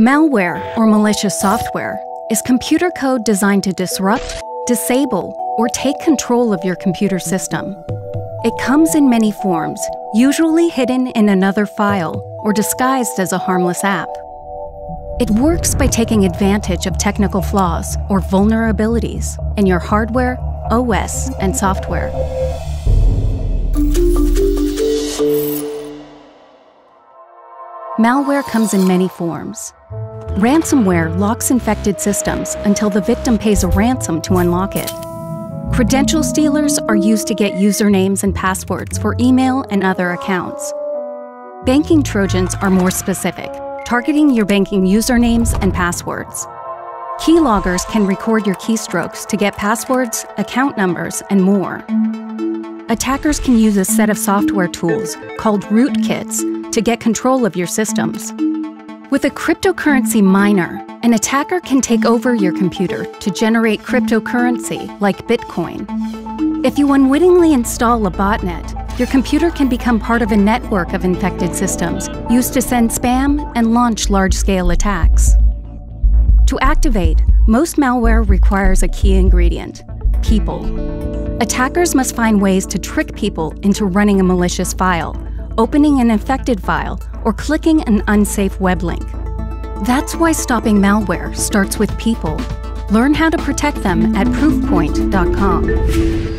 Malware, or malicious software, is computer code designed to disrupt, disable, or take control of your computer system. It comes in many forms, usually hidden in another file or disguised as a harmless app. It works by taking advantage of technical flaws or vulnerabilities in your hardware, OS, and software. Malware comes in many forms. Ransomware locks infected systems until the victim pays a ransom to unlock it. Credential stealers are used to get usernames and passwords for email and other accounts. Banking Trojans are more specific, targeting your banking usernames and passwords. Keyloggers can record your keystrokes to get passwords, account numbers, and more. Attackers can use a set of software tools called rootkits to get control of your systems. With a cryptocurrency miner, an attacker can take over your computer to generate cryptocurrency like Bitcoin. If you unwittingly install a botnet, your computer can become part of a network of infected systems used to send spam and launch large scale attacks. To activate, most malware requires a key ingredient people. Attackers must find ways to trick people into running a malicious file, opening an infected file, or clicking an unsafe web link. That's why stopping malware starts with people. Learn how to protect them at proofpoint.com.